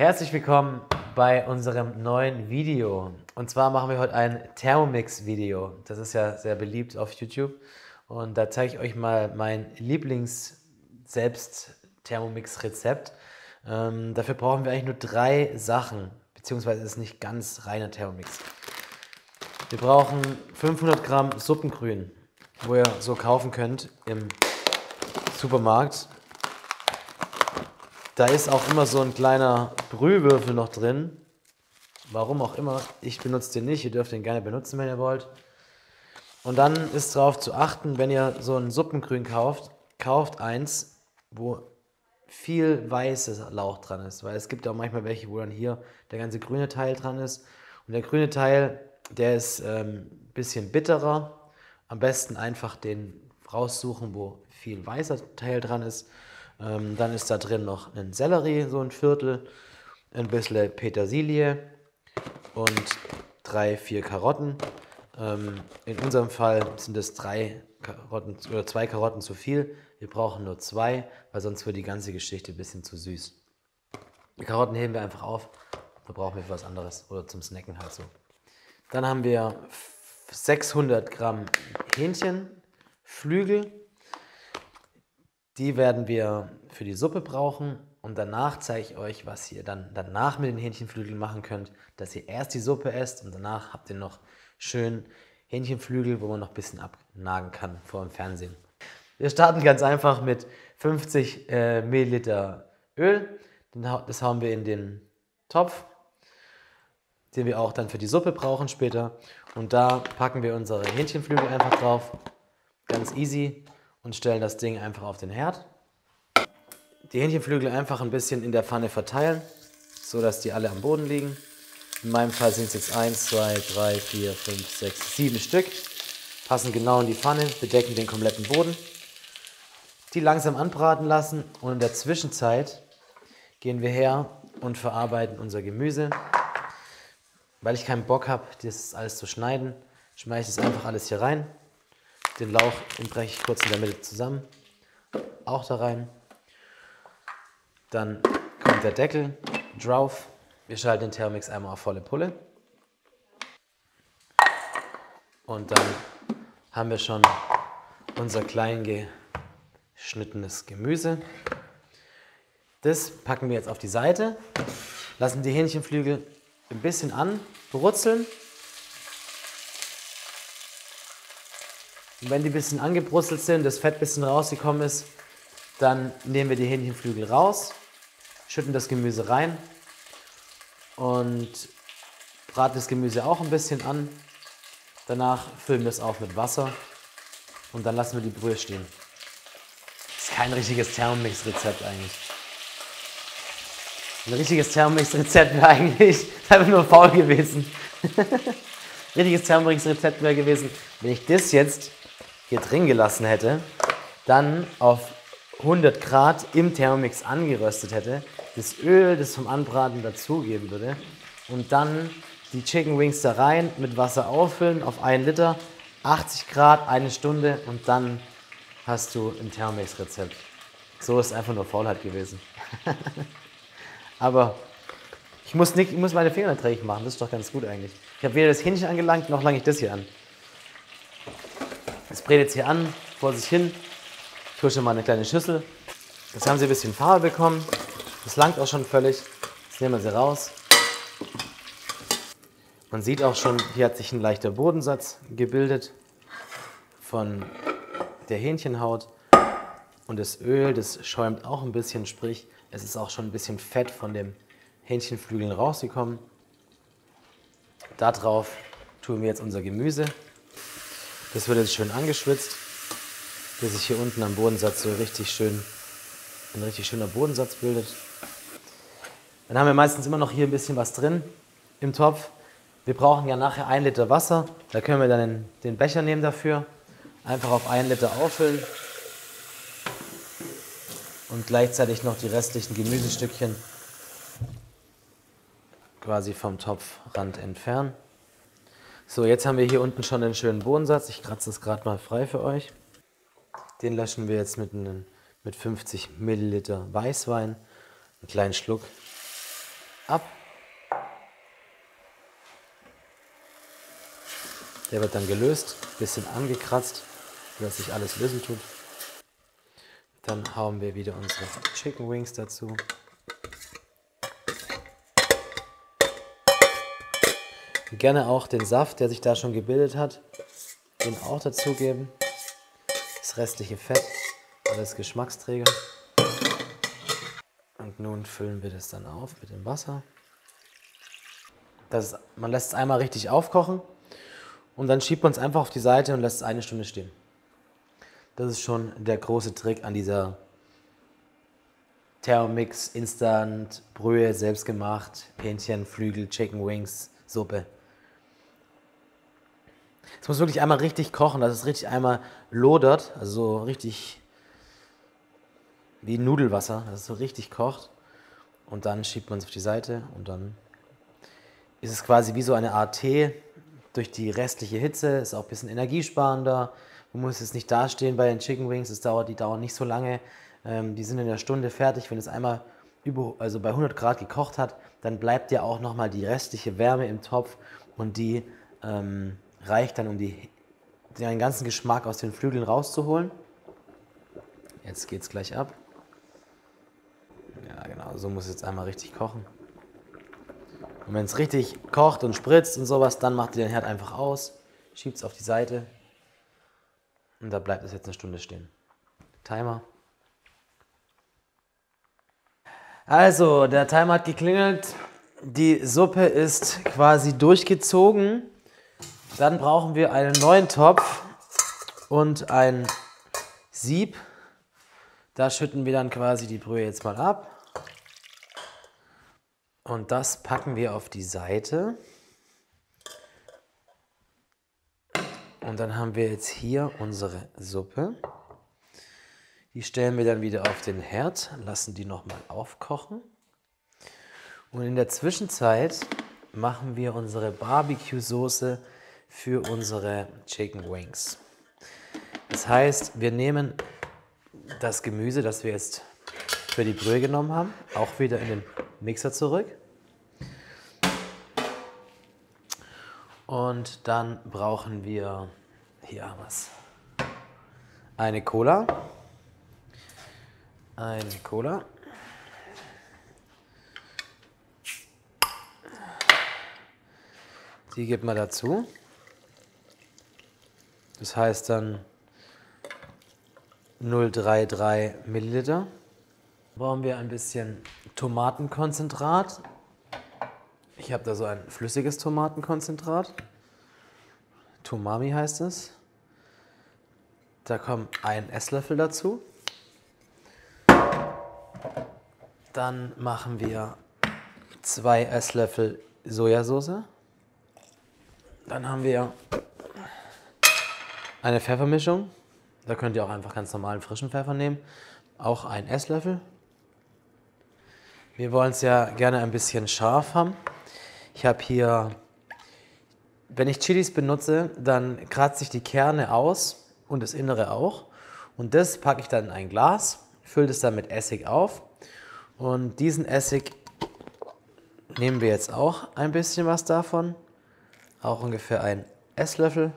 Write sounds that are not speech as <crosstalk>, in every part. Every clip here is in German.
Herzlich willkommen bei unserem neuen Video. Und zwar machen wir heute ein Thermomix-Video. Das ist ja sehr beliebt auf YouTube. Und da zeige ich euch mal mein Lieblings-Selbst-Thermomix-Rezept. Ähm, dafür brauchen wir eigentlich nur drei Sachen, beziehungsweise ist nicht ganz reiner Thermomix. Wir brauchen 500 Gramm Suppengrün, wo ihr so kaufen könnt im Supermarkt. Da ist auch immer so ein kleiner Brühwürfel noch drin. Warum auch immer. Ich benutze den nicht. Ihr dürft den gerne benutzen, wenn ihr wollt. Und dann ist darauf zu achten, wenn ihr so ein Suppengrün kauft, kauft eins, wo viel weißes Lauch dran ist. Weil es gibt auch manchmal welche, wo dann hier der ganze grüne Teil dran ist. Und der grüne Teil, der ist ein ähm, bisschen bitterer. Am besten einfach den raussuchen, wo viel weißer Teil dran ist. Ähm, dann ist da drin noch ein Sellerie, so ein Viertel, ein bisschen Petersilie und drei, vier Karotten. Ähm, in unserem Fall sind es drei Karotten oder zwei Karotten zu viel. Wir brauchen nur zwei, weil sonst wird die ganze Geschichte ein bisschen zu süß. Die Karotten heben wir einfach auf. Da brauchen wir für was anderes oder zum Snacken halt so. Dann haben wir 600 Gramm Hähnchenflügel. Die werden wir für die Suppe brauchen und danach zeige ich euch, was ihr dann danach mit den Hähnchenflügeln machen könnt, dass ihr erst die Suppe esst und danach habt ihr noch schön Hähnchenflügel, wo man noch ein bisschen abnagen kann vor dem Fernsehen. Wir starten ganz einfach mit 50 äh, Milliliter Öl. Das hauen wir in den Topf, den wir auch dann für die Suppe brauchen später. Und da packen wir unsere Hähnchenflügel einfach drauf. Ganz easy und stellen das Ding einfach auf den Herd. Die Hähnchenflügel einfach ein bisschen in der Pfanne verteilen, so dass die alle am Boden liegen. In meinem Fall sind es jetzt 1, 2, 3, 4, 5, 6, 7 Stück. Passen genau in die Pfanne, bedecken den kompletten Boden. Die langsam anbraten lassen und in der Zwischenzeit gehen wir her und verarbeiten unser Gemüse. Weil ich keinen Bock habe, das alles zu schneiden, schmeiße ich das einfach alles hier rein. Den Lauch breche ich kurz in der Mitte zusammen. Auch da rein. Dann kommt der Deckel drauf. Wir schalten den Thermomix einmal auf volle Pulle. Und dann haben wir schon unser klein geschnittenes Gemüse. Das packen wir jetzt auf die Seite, lassen die Hähnchenflügel ein bisschen anbrutzeln Und wenn die ein bisschen angebrutzelt sind, das Fett ein bisschen rausgekommen ist, dann nehmen wir die Hähnchenflügel raus, schütten das Gemüse rein und braten das Gemüse auch ein bisschen an. Danach füllen wir es auf mit Wasser und dann lassen wir die Brühe stehen. Das ist kein richtiges Thermomix-Rezept eigentlich. Ein richtiges Thermomix-Rezept wäre eigentlich <laughs> einfach nur faul gewesen. <laughs> richtiges Thermomix-Rezept wäre gewesen, wenn ich das jetzt hier drin gelassen hätte, dann auf 100 Grad im Thermomix angeröstet hätte, das Öl, das vom Anbraten dazugeben würde und dann die Chicken Wings da rein, mit Wasser auffüllen auf 1 Liter, 80 Grad, eine Stunde und dann hast du ein Thermomix-Rezept. So ist einfach nur Faulheit gewesen. <laughs> Aber ich muss, nicht, ich muss meine Finger dreckig machen, das ist doch ganz gut eigentlich. Ich habe weder das Hähnchen angelangt, noch lange ich das hier an. Es brät jetzt hier an, vor sich hin. Ich hole schon mal eine kleine Schüssel. Jetzt haben sie ein bisschen Farbe bekommen. Das langt auch schon völlig. Jetzt nehmen wir sie raus. Man sieht auch schon, hier hat sich ein leichter Bodensatz gebildet von der Hähnchenhaut. Und das Öl, das schäumt auch ein bisschen, sprich, es ist auch schon ein bisschen Fett von dem Hähnchenflügeln rausgekommen. Darauf tun wir jetzt unser Gemüse. Das wird jetzt schön angeschwitzt, bis sich hier unten am Bodensatz so richtig schön, ein richtig schöner Bodensatz bildet. Dann haben wir meistens immer noch hier ein bisschen was drin im Topf. Wir brauchen ja nachher ein Liter Wasser. Da können wir dann den, Becher nehmen dafür. Einfach auf ein Liter auffüllen. Und gleichzeitig noch die restlichen Gemüsestückchen quasi vom Topfrand entfernen. So, jetzt haben wir hier unten schon einen schönen Bodensatz. Ich kratze das gerade mal frei für euch. Den löschen wir jetzt mit, einem, mit 50 Milliliter Weißwein. Einen kleinen Schluck. ab. Der wird dann gelöst, bisschen angekratzt, dass sich alles lösen tut. Dann hauen wir wieder unsere Chicken Wings dazu. Gerne auch den Saft, der sich da schon gebildet hat, den auch dazugeben. Das restliche Fett, alles Geschmacksträger. Und nun füllen wir das dann auf mit dem Wasser. Das, man lässt es einmal richtig aufkochen und dann schiebt man es einfach auf die Seite und lässt es eine Stunde stehen. Das ist schon der große Trick an dieser Thermomix Instant Brühe, selbstgemacht, Hähnchen, Flügel, Chicken Wings, Suppe. Es muss wirklich einmal richtig kochen, dass es richtig einmal lodert, also so richtig wie Nudelwasser, dass es so richtig kocht. Und dann schiebt man es auf die Seite und dann ist es quasi wie so eine Art Tee durch die restliche Hitze, ist auch ein bisschen energiesparender. Man muss jetzt nicht dastehen bei den Chicken Wings, es dauert, die dauern nicht so lange. Ähm, die sind in einer Stunde fertig. Wenn es einmal über, also bei 100 Grad gekocht hat, dann bleibt ja auch nochmal die restliche Wärme im Topf und die ähm, reicht dann, um die, den ganzen Geschmack aus den Flügeln rauszuholen. Jetzt geht es gleich ab. Ja, genau, so muss es jetzt einmal richtig kochen. Und wenn es richtig kocht und spritzt und sowas, dann macht ihr den Herd einfach aus, schiebt es auf die Seite und da bleibt es jetzt eine Stunde stehen. Timer. Also, der Timer hat geklingelt. Die Suppe ist quasi durchgezogen. Dann brauchen wir einen neuen Topf und ein Sieb. Da schütten wir dann quasi die Brühe jetzt mal ab. Und das packen wir auf die Seite. Und dann haben wir jetzt hier unsere Suppe. Die stellen wir dann wieder auf den Herd, lassen die nochmal aufkochen. Und in der Zwischenzeit machen wir unsere Barbecue-Soße für unsere Chicken Wings. Das heißt, wir nehmen das Gemüse, das wir jetzt für die Brühe genommen haben, auch wieder in den Mixer zurück. Und dann brauchen wir hier was. Eine Cola. Eine Cola. Die gibt man dazu. Das heißt dann 0,33 Milliliter. Brauchen wir ein bisschen Tomatenkonzentrat. Ich habe da so ein flüssiges Tomatenkonzentrat. Tomami heißt es. Da kommt ein Esslöffel dazu. Dann machen wir zwei Esslöffel Sojasauce. Dann haben wir eine Pfeffermischung. Da könnt ihr auch einfach ganz normalen frischen Pfeffer nehmen. Auch ein Esslöffel. Wir wollen es ja gerne ein bisschen scharf haben. Ich habe hier, wenn ich Chilis benutze, dann kratze ich die Kerne aus und das Innere auch. Und das packe ich dann in ein Glas, fülle das dann mit Essig auf. Und diesen Essig nehmen wir jetzt auch ein bisschen was davon. Auch ungefähr ein Esslöffel.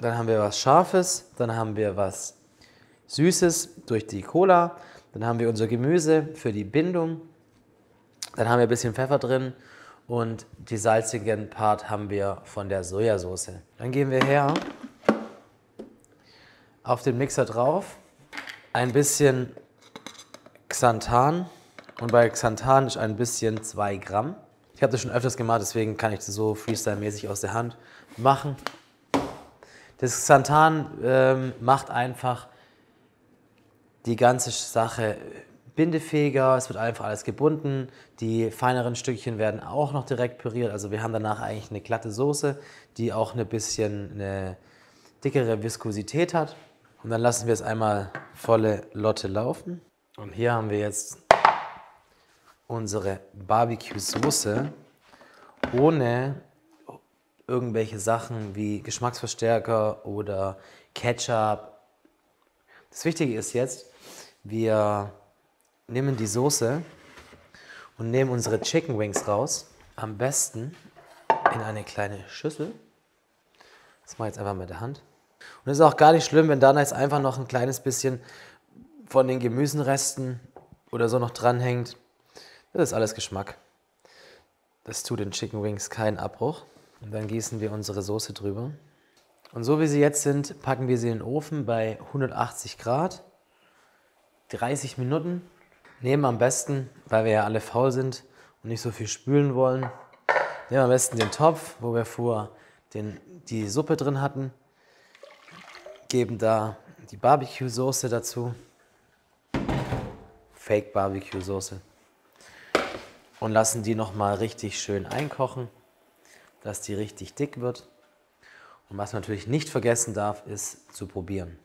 Dann haben wir was Scharfes, dann haben wir was Süßes durch die Cola, dann haben wir unser Gemüse für die Bindung, dann haben wir ein bisschen Pfeffer drin und die salzigen Part haben wir von der Sojasauce. Dann gehen wir her auf den Mixer drauf, ein bisschen Xanthan und bei Xanthan ist ein bisschen 2 Gramm. Ich habe das schon öfters gemacht, deswegen kann ich das so freestyle-mäßig aus der Hand machen. Das Xanthan ähm, macht einfach die ganze Sache bindefähiger, es wird einfach alles gebunden. Die feineren Stückchen werden auch noch direkt püriert. Also wir haben danach eigentlich eine glatte Soße, die auch ein bisschen eine dickere Viskosität hat. Und dann lassen wir es einmal volle Lotte laufen. Und hier haben wir jetzt unsere Barbecue-Soße ohne irgendwelche Sachen wie Geschmacksverstärker oder Ketchup. Das Wichtige ist jetzt, wir nehmen die Soße und nehmen unsere Chicken Wings raus. Am besten in eine kleine Schüssel. Das mache ich jetzt einfach mit der Hand. Und es ist auch gar nicht schlimm, wenn da jetzt einfach noch ein kleines bisschen von den Gemüsenresten oder so noch dranhängt. Das ist alles Geschmack. Das tut den Chicken Wings keinen Abbruch. Und dann gießen wir unsere Soße drüber. Und so wie sie jetzt sind, packen wir sie in den Ofen bei 180 Grad. 30 Minuten. Nehmen am besten, weil wir ja alle faul sind und nicht so viel spülen wollen, nehmen am besten den Topf, wo wir vorher den, die Suppe drin hatten, geben da die Barbecue-Soße dazu, Fake Barbecue-Soße und lassen die nochmal richtig schön einkochen, dass die richtig dick wird. Und was man natürlich nicht vergessen darf, ist zu probieren.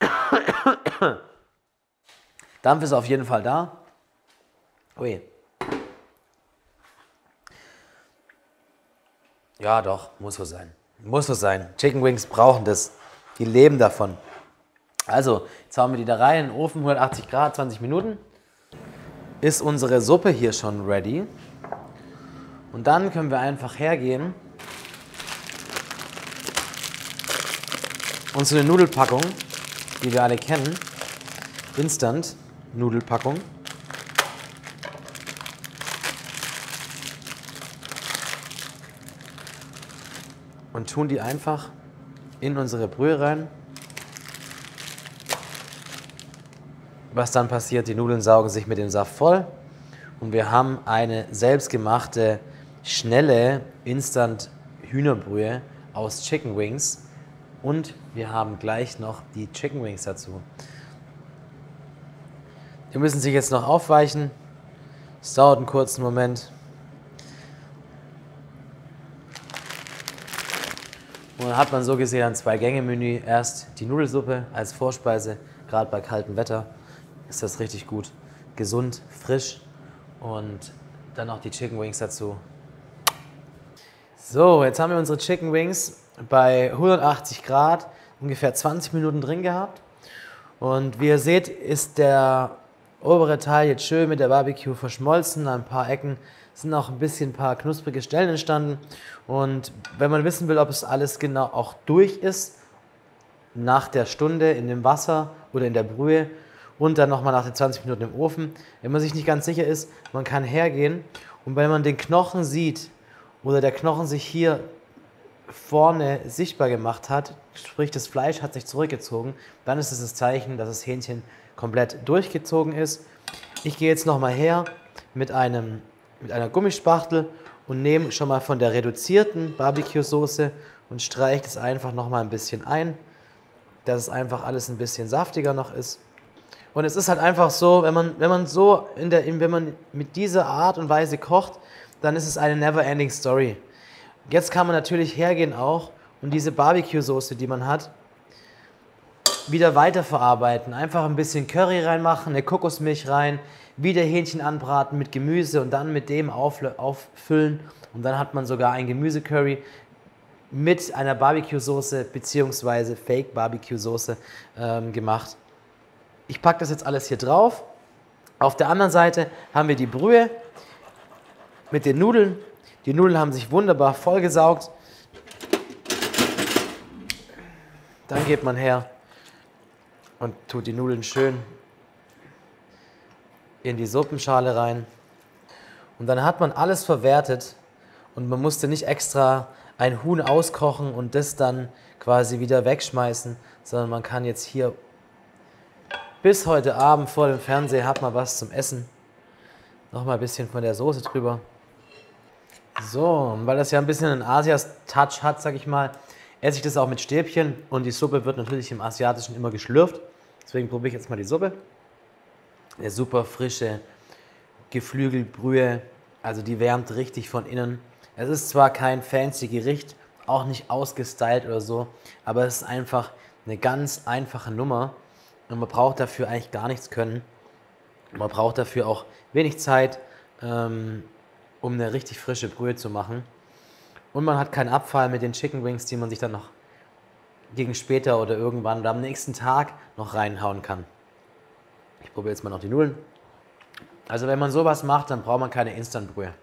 <coughs> Dampf ist auf jeden Fall da. Ui. Ja, doch, muss so sein. Muss so sein. Chicken Wings brauchen das. Die leben davon. Also, jetzt hauen wir die da rein in den Ofen, 180 Grad, 20 Minuten. Ist unsere Suppe hier schon ready. Und dann können wir einfach hergehen und so eine Nudelpackung, die wir alle kennen, Instant Nudelpackung. Und tun die einfach in unsere Brühe rein. Was dann passiert, die Nudeln saugen sich mit dem Saft voll und wir haben eine selbstgemachte, schnelle Instant Hühnerbrühe aus Chicken Wings und wir haben gleich noch die Chicken Wings dazu. Die müssen sich jetzt noch aufweichen. Es dauert einen kurzen Moment. Und dann hat man so gesehen ein Zwei-Gänge-Menü. Erst die Nudelsuppe als Vorspeise, gerade bei kaltem Wetter ist das richtig gut. Gesund, frisch und dann noch die Chicken Wings dazu. So, jetzt haben wir unsere Chicken Wings bei 180 Grad ungefähr 20 Minuten drin gehabt. Und wie ihr seht, ist der obere Teil jetzt schön mit der Barbecue verschmolzen. An ein paar Ecken sind auch ein bisschen ein paar knusprige Stellen entstanden. Und wenn man wissen will, ob es alles genau auch durch ist, nach der Stunde in dem Wasser oder in der Brühe und dann nochmal nach den 20 Minuten im Ofen, wenn man sich nicht ganz sicher ist, man kann hergehen und wenn man den Knochen sieht oder der Knochen sich hier vorne sichtbar gemacht hat, sprich das Fleisch hat sich zurückgezogen, dann ist es das Zeichen, dass das Hähnchen komplett durchgezogen ist. Ich gehe jetzt nochmal her mit, einem, mit einer Gummispachtel und nehme schon mal von der reduzierten Barbecue-Soße und streiche das einfach nochmal ein bisschen ein, dass es einfach alles ein bisschen saftiger noch ist. Und es ist halt einfach so, wenn man, wenn man so in der, wenn man mit dieser Art und Weise kocht, dann ist es eine never-ending Story. Jetzt kann man natürlich hergehen auch und diese Barbecue-Soße, die man hat, wieder weiterverarbeiten. Einfach ein bisschen Curry reinmachen, eine Kokosmilch rein, wieder Hähnchen anbraten mit Gemüse und dann mit dem auffüllen. Und dann hat man sogar ein Gemüsecurry mit einer Barbecue-Soße bzw. Fake Barbecue-Soße ähm, gemacht. Ich packe das jetzt alles hier drauf. Auf der anderen Seite haben wir die Brühe mit den Nudeln. Die Nudeln haben sich wunderbar vollgesaugt. Dann geht man her und tut die Nudeln schön in die Suppenschale rein. Und dann hat man alles verwertet und man musste nicht extra ein Huhn auskochen und das dann quasi wieder wegschmeißen, sondern man kann jetzt hier bis heute Abend vor dem Fernseher hat man was zum Essen. Nochmal ein bisschen von der Soße drüber. So, weil das ja ein bisschen einen Asias-Touch hat, sag ich mal, esse ich das auch mit Stäbchen und die Suppe wird natürlich im Asiatischen immer geschlürft. Deswegen probiere ich jetzt mal die Suppe. Eine super frische Geflügelbrühe, also die wärmt richtig von innen. Es ist zwar kein fancy Gericht, auch nicht ausgestylt oder so, aber es ist einfach eine ganz einfache Nummer und man braucht dafür eigentlich gar nichts können. Man braucht dafür auch wenig Zeit, ähm, um eine richtig frische Brühe zu machen. Und man hat keinen Abfall mit den Chicken Wings, die man sich dann noch gegen später oder irgendwann oder am nächsten Tag noch reinhauen kann. Ich probiere jetzt mal noch die Nudeln. Also wenn man sowas macht, dann braucht man keine Instant-Brühe.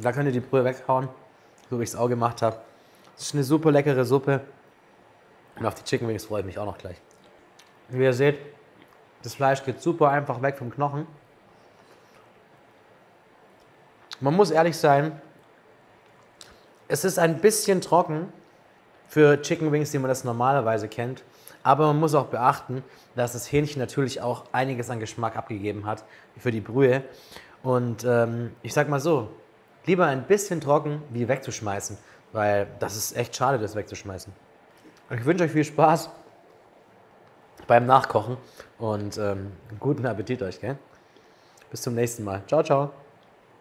Da könnt ihr die Brühe weghauen, so wie ich es auch gemacht habe. Das ist eine super leckere Suppe. Und auf die Chicken Wings freue ich mich auch noch gleich. Wie ihr seht, das Fleisch geht super einfach weg vom Knochen. Man muss ehrlich sein, es ist ein bisschen trocken für Chicken Wings, wie man das normalerweise kennt. Aber man muss auch beachten, dass das Hähnchen natürlich auch einiges an Geschmack abgegeben hat für die Brühe. Und ähm, ich sag mal so, lieber ein bisschen trocken, wie wegzuschmeißen, weil das ist echt schade, das wegzuschmeißen. Ich wünsche euch viel Spaß beim Nachkochen und ähm, guten Appetit euch, gell? Bis zum nächsten Mal. Ciao, ciao.